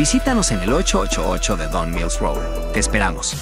Visítanos en el 888 de Don Mills Road. Te esperamos.